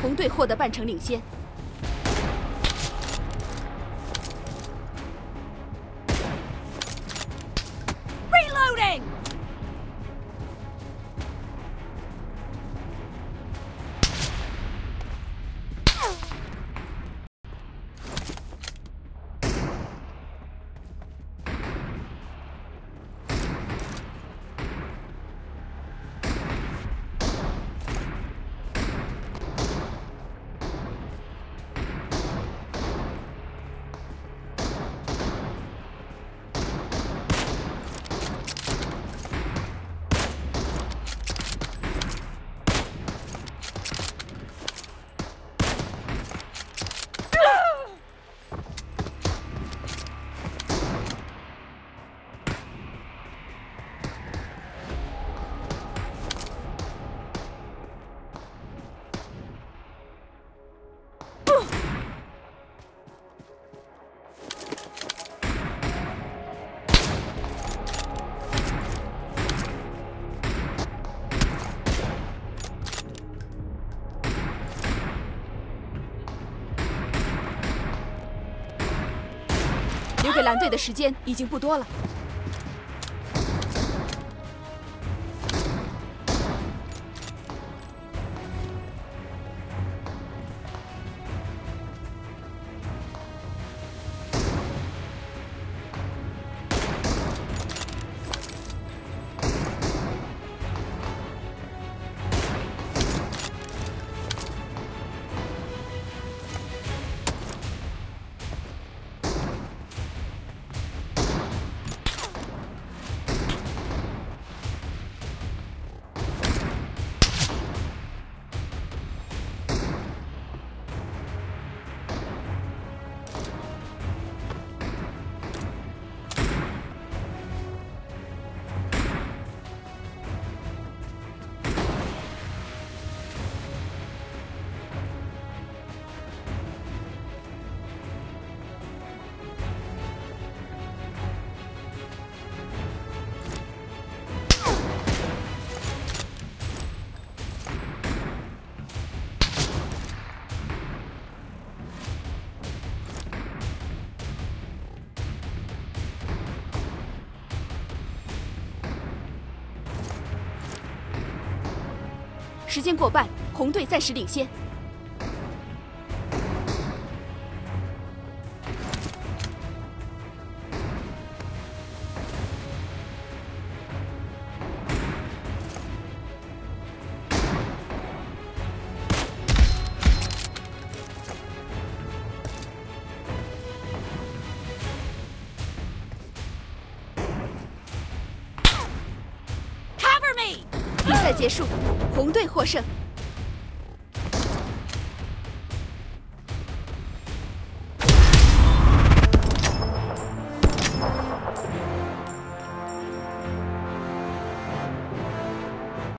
红队获得半程领先。团队的时间已经不多了。时间过半，红队暂时领先。结束，红队获胜。